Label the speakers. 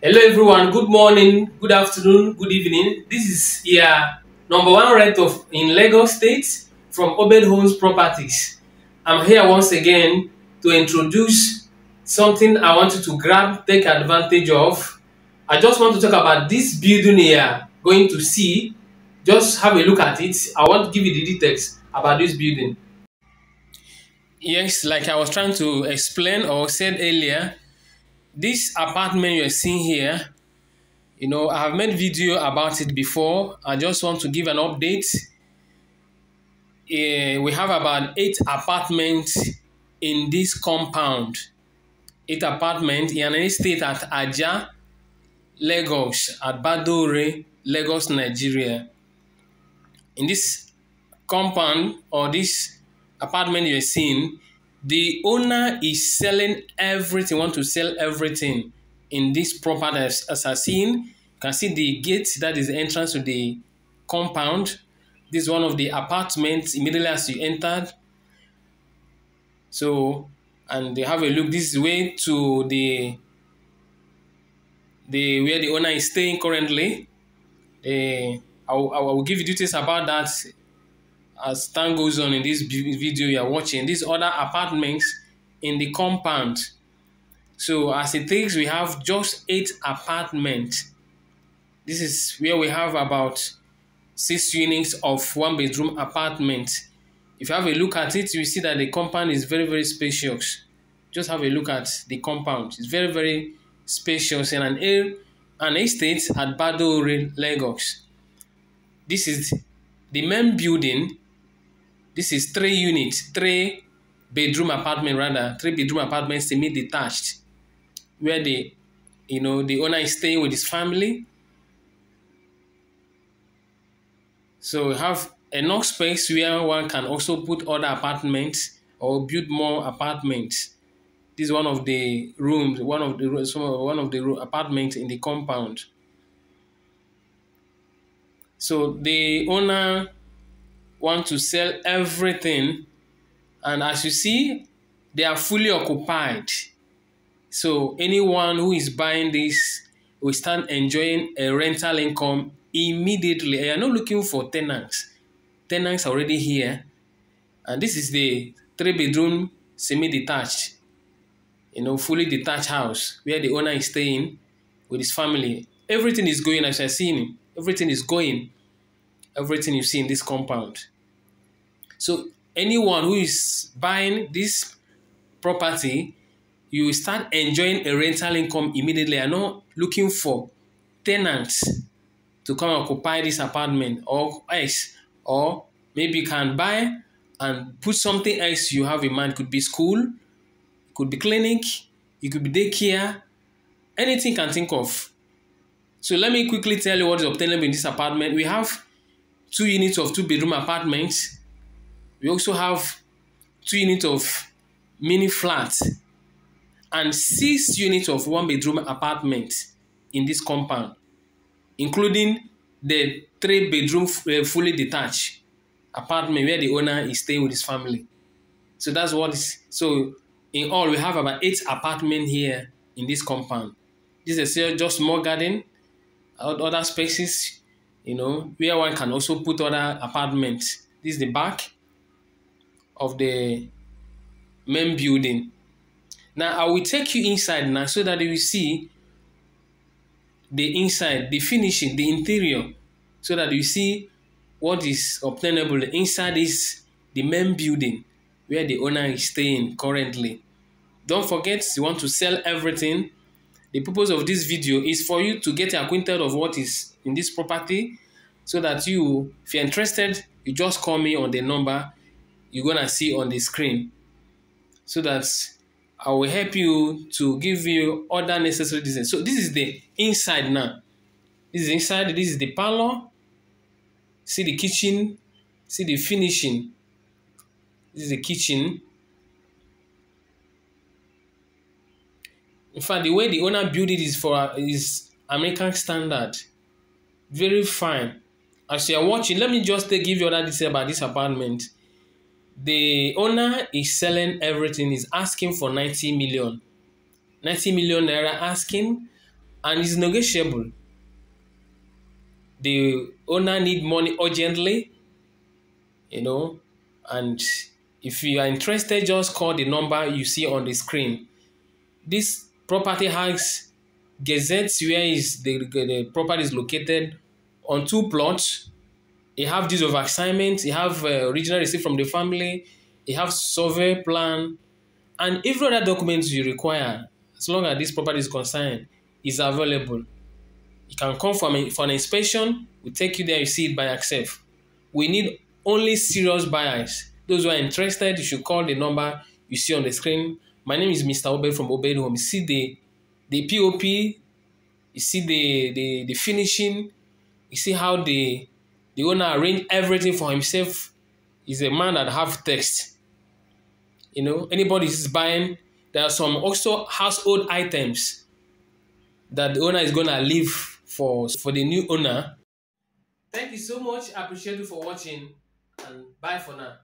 Speaker 1: Hello everyone, good morning, good afternoon, good evening. This is your number one rent of in Lagos State from Obed Homes Properties. I'm here once again to introduce something I want you to grab, take advantage of. I just want to talk about this building here, going to see. Just have a look at it. I want to give you the details about this building. Yes, like I was trying to explain or said earlier, this apartment you're seeing here, you know, I have made video about it before. I just want to give an update. Uh, we have about eight apartments in this compound. Eight apartments in an estate at Ajah, Lagos, at Badore, Lagos, Nigeria. In this compound or this apartment you're seeing, the owner is selling everything, want to sell everything in this property as, I seen. You can see the gate, that is the entrance to the compound. This is one of the apartments immediately as you entered. So, and they have a look this way to the the where the owner is staying currently. Uh, I will, I will give you details about that as time goes on in this video you are watching these other apartments in the compound. So as it takes we have just eight apartments. This is where we have about six units of one bedroom apartment. If you have a look at it you see that the compound is very very spacious. Just have a look at the compound. It's very very spacious in an air, an estate at Badore, Lagos. This is the main building this is three units, three bedroom apartment rather, three bedroom apartment semi-detached, where the you know the owner is staying with his family. So we have enough space where one can also put other apartments or build more apartments. This is one of the rooms, one of the one of the apartments in the compound. So the owner want to sell everything and as you see they are fully occupied. So anyone who is buying this will start enjoying a rental income immediately. You are not looking for tenants. Tenants are already here. And this is the three bedroom semi-detached you know fully detached house where the owner is staying with his family. Everything is going as you're seeing everything is going everything you see in this compound. So anyone who is buying this property, you start enjoying a rental income immediately and not looking for tenants to come occupy this apartment or else. Or maybe you can buy and put something else you have in mind. Could be school, could be clinic, it could be daycare, anything you can think of. So let me quickly tell you what is obtainable in this apartment. We have two units of two bedroom apartments. We also have two units of mini flats and six units of one bedroom apartment in this compound, including the three bedroom uh, fully detached apartment where the owner is staying with his family. So that's what is so in all we have about eight apartments here in this compound. This is just small garden, other spaces you know, where one can also put other apartments. This is the back of the main building. Now, I will take you inside now so that you will see the inside, the finishing, the interior, so that you see what is obtainable. Inside is the main building where the owner is staying currently. Don't forget, you want to sell everything. The purpose of this video is for you to get acquainted of what is in this property so that you, if you're interested, you just call me on the number you're gonna see on the screen so that I will help you to give you other necessary details. So this is the inside now. This is inside, this is the parlor. See the kitchen, see the finishing. This is the kitchen. In fact, the way the owner built it is for is American standard. Very fine. As you are watching, let me just give you other detail about this apartment. The owner is selling everything. He's asking for 90 million. 90 million naira asking and it's negotiable. The owner need money urgently, you know, and if you are interested, just call the number you see on the screen. This property has gazettes where is the, the property is located on two plots. you have this of assignment, you have uh, original receipt from the family, you have survey plan, and every other documents you require, as long as this property is concerned, is available. You can come for, me, for an inspection, we take you there, you see it by yourself. We need only serious buyers. Those who are interested, you should call the number you see on the screen. My name is Mr. Obed from Obed Home. You see the, the POP, you see the, the, the finishing, you see how the, the owner arranged everything for himself. He's a man that have text. You know, anybody is buying, there are some also household items that the owner is gonna leave for for the new owner. Thank you so much. I appreciate you for watching and bye for now.